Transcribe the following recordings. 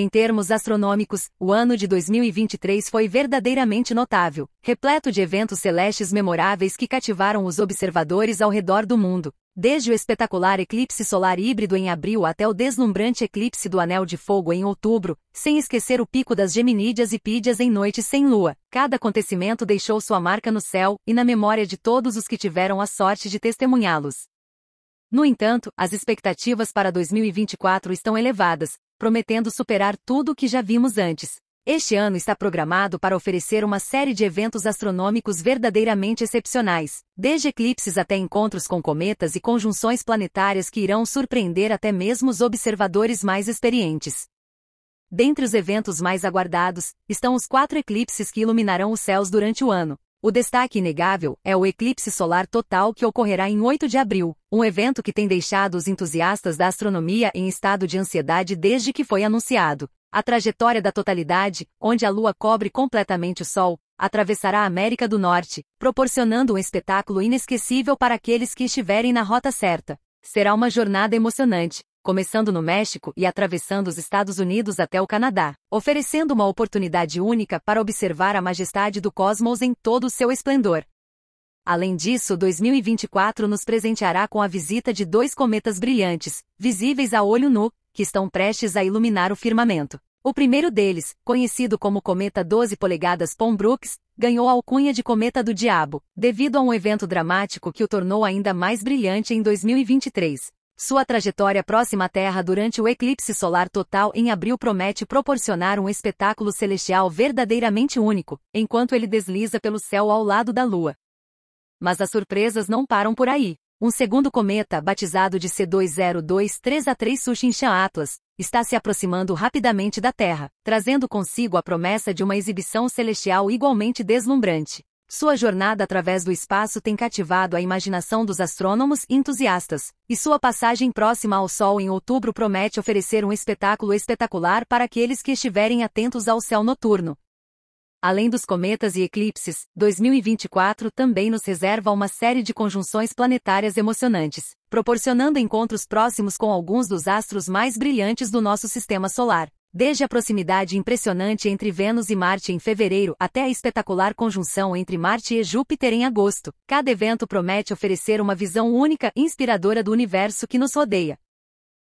Em termos astronômicos, o ano de 2023 foi verdadeiramente notável, repleto de eventos celestes memoráveis que cativaram os observadores ao redor do mundo. Desde o espetacular eclipse solar híbrido em abril até o deslumbrante eclipse do Anel de Fogo em outubro, sem esquecer o pico das Geminídeas e Pídeas em noites sem lua, cada acontecimento deixou sua marca no céu e na memória de todos os que tiveram a sorte de testemunhá-los. No entanto, as expectativas para 2024 estão elevadas, prometendo superar tudo o que já vimos antes. Este ano está programado para oferecer uma série de eventos astronômicos verdadeiramente excepcionais, desde eclipses até encontros com cometas e conjunções planetárias que irão surpreender até mesmo os observadores mais experientes. Dentre os eventos mais aguardados, estão os quatro eclipses que iluminarão os céus durante o ano, o destaque inegável é o eclipse solar total que ocorrerá em 8 de abril, um evento que tem deixado os entusiastas da astronomia em estado de ansiedade desde que foi anunciado. A trajetória da totalidade, onde a Lua cobre completamente o Sol, atravessará a América do Norte, proporcionando um espetáculo inesquecível para aqueles que estiverem na rota certa. Será uma jornada emocionante, começando no México e atravessando os Estados Unidos até o Canadá, oferecendo uma oportunidade única para observar a majestade do cosmos em todo o seu esplendor. Além disso, 2024 nos presenteará com a visita de dois cometas brilhantes, visíveis a olho nu, que estão prestes a iluminar o firmamento. O primeiro deles, conhecido como Cometa 12 polegadas Pom-Brooks, ganhou a alcunha de Cometa do Diabo, devido a um evento dramático que o tornou ainda mais brilhante em 2023. Sua trajetória próxima à Terra durante o eclipse solar total em abril promete proporcionar um espetáculo celestial verdadeiramente único, enquanto ele desliza pelo céu ao lado da Lua. Mas as surpresas não param por aí. Um segundo cometa, batizado de C2023A3 Sushinshan Atlas, está se aproximando rapidamente da Terra, trazendo consigo a promessa de uma exibição celestial igualmente deslumbrante. Sua jornada através do espaço tem cativado a imaginação dos astrônomos e entusiastas, e sua passagem próxima ao Sol em outubro promete oferecer um espetáculo espetacular para aqueles que estiverem atentos ao céu noturno. Além dos cometas e eclipses, 2024 também nos reserva uma série de conjunções planetárias emocionantes, proporcionando encontros próximos com alguns dos astros mais brilhantes do nosso sistema solar. Desde a proximidade impressionante entre Vênus e Marte em fevereiro até a espetacular conjunção entre Marte e Júpiter em agosto, cada evento promete oferecer uma visão única e inspiradora do universo que nos rodeia.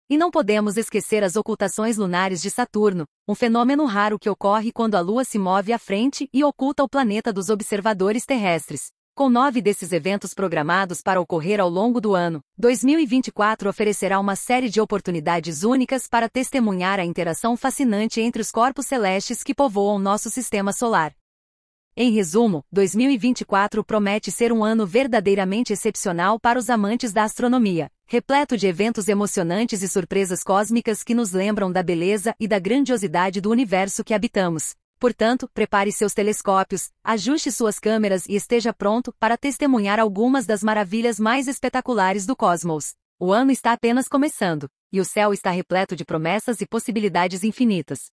E não podemos esquecer as ocultações lunares de Saturno, um fenômeno raro que ocorre quando a Lua se move à frente e oculta o planeta dos observadores terrestres. Com nove desses eventos programados para ocorrer ao longo do ano, 2024 oferecerá uma série de oportunidades únicas para testemunhar a interação fascinante entre os corpos celestes que povoam nosso sistema solar. Em resumo, 2024 promete ser um ano verdadeiramente excepcional para os amantes da astronomia, repleto de eventos emocionantes e surpresas cósmicas que nos lembram da beleza e da grandiosidade do universo que habitamos. Portanto, prepare seus telescópios, ajuste suas câmeras e esteja pronto para testemunhar algumas das maravilhas mais espetaculares do cosmos. O ano está apenas começando, e o céu está repleto de promessas e possibilidades infinitas.